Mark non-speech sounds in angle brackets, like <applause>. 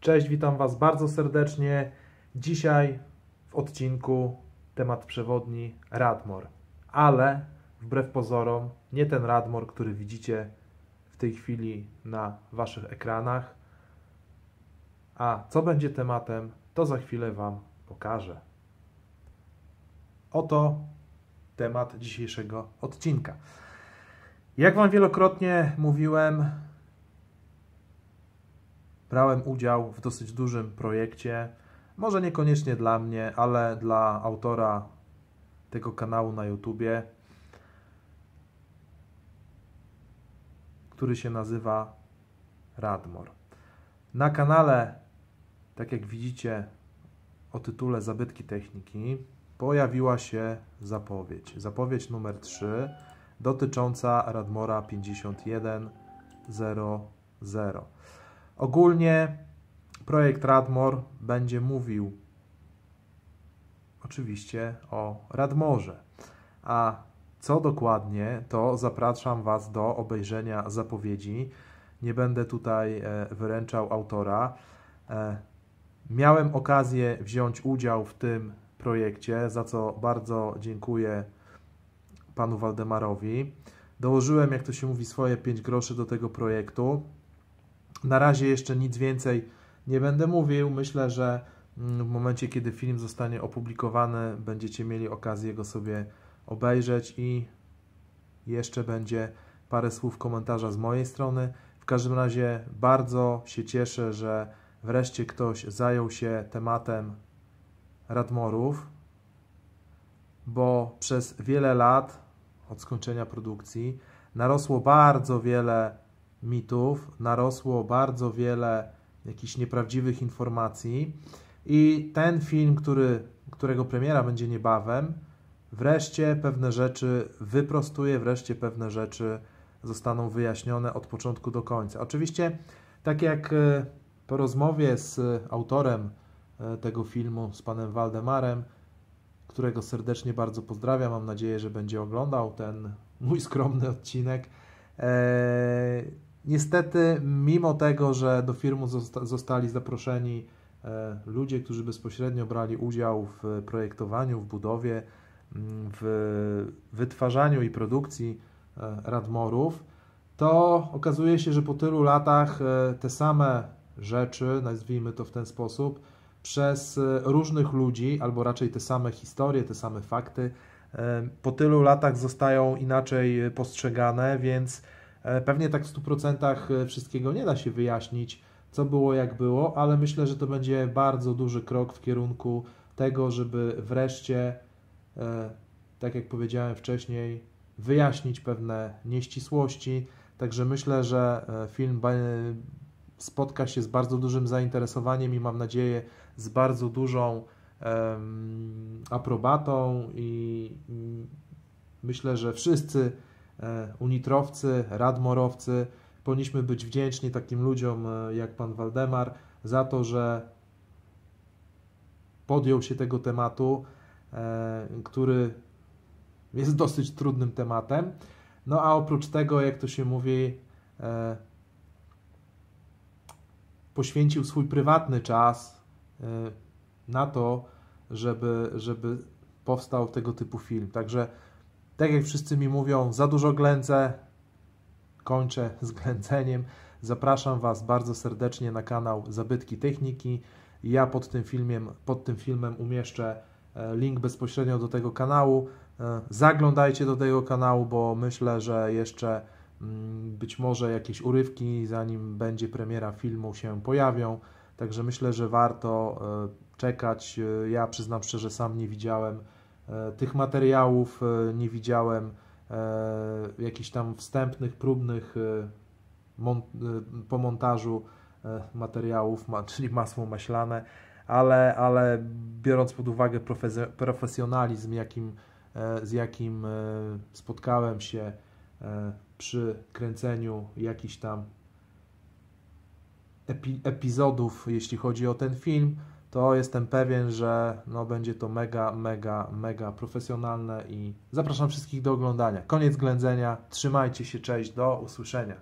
Cześć, witam Was bardzo serdecznie. Dzisiaj w odcinku temat przewodni Radmor, ale wbrew pozorom nie ten Radmor, który widzicie w tej chwili na Waszych ekranach. A co będzie tematem, to za chwilę Wam pokażę. Oto temat dzisiejszego odcinka. Jak Wam wielokrotnie mówiłem, brałem udział w dosyć dużym projekcie. Może niekoniecznie dla mnie, ale dla autora tego kanału na YouTubie, który się nazywa Radmor. Na kanale, tak jak widzicie o tytule Zabytki Techniki, pojawiła się zapowiedź. Zapowiedź numer 3 dotycząca Radmora 5100. Ogólnie projekt Radmor będzie mówił oczywiście o Radmorze. A co dokładnie, to zapraszam Was do obejrzenia zapowiedzi. Nie będę tutaj e, wyręczał autora. E, miałem okazję wziąć udział w tym projekcie, za co bardzo dziękuję panu Waldemarowi. Dołożyłem, jak to się mówi, swoje 5 groszy do tego projektu. Na razie jeszcze nic więcej nie będę mówił. Myślę, że mm, w momencie, kiedy film zostanie opublikowany, będziecie mieli okazję go sobie obejrzeć i jeszcze będzie parę słów komentarza z mojej strony. W każdym razie bardzo się cieszę, że wreszcie ktoś zajął się tematem Radmorów, bo przez wiele lat od skończenia produkcji narosło bardzo wiele mitów, narosło bardzo wiele jakichś nieprawdziwych informacji i ten film, który, którego premiera będzie niebawem, wreszcie pewne rzeczy wyprostuje, wreszcie pewne rzeczy zostaną wyjaśnione od początku do końca. Oczywiście, tak jak e, po rozmowie z autorem e, tego filmu, z panem Waldemarem, którego serdecznie bardzo pozdrawiam, mam nadzieję, że będzie oglądał ten mój skromny odcinek. Eee, Niestety, mimo tego, że do firmy zostali zaproszeni e, ludzie, którzy bezpośrednio brali udział w projektowaniu, w budowie, mm, w wytwarzaniu i produkcji e, Radmorów, to okazuje się, że po tylu latach e, te same rzeczy, nazwijmy to w ten sposób, przez różnych ludzi, albo raczej te same historie, te same fakty, po tylu latach zostają inaczej postrzegane, więc pewnie tak w 100% e, wszystkiego nie da się wyjaśnić, co było, jak było, ale myślę, że to będzie bardzo duży krok w kierunku tego, żeby wreszcie, e, tak jak powiedziałem wcześniej, wyjaśnić pewne nieścisłości. Także myślę, że film spotka się z bardzo dużym zainteresowaniem i mam nadzieję z bardzo dużą aprobatą i myślę, że wszyscy E, unitrowcy, radmorowcy. Powinniśmy być wdzięczni takim ludziom e, jak pan Waldemar za to, że podjął się tego tematu, e, który jest <laughs> dosyć trudnym tematem. No a oprócz tego, jak to się mówi, poświęcił swój prywatny czas na to, żeby, żeby powstał tego typu film. Także tak jak wszyscy mi mówią, za dużo ględzę, kończę <laughs> z ględzeniem. Zapraszam Was bardzo serdecznie na kanał Zabytki Techniki. Ja pod tym, filmem, pod tym filmem umieszczę e, link bezpośrednio do tego kanału. E, zaglądajcie do tego kanału, bo myślę, że jeszcze mm, być może jakieś urywki, zanim będzie premiera filmu, się pojawią. Także myślę, że warto e, czekać. Ja przyznam szczerze, sam nie widziałem tych materiałów e, nie widziałem, e, jakichś tam wstępnych, próbnych po montażu materiałów, <laughs> czyli masło maślane, ale, ale biorąc pod uwagę profesjonalizm, jakim, z jakim spotkałem się przy kręceniu jakichś tam epizodów, jeśli chodzi o ten film, to jestem pewien, że no, będzie to mega, mega, mega profesjonalne i zapraszam wszystkich do oglądania. Koniec ględzenia, trzymajcie się, cześć, do usłyszenia.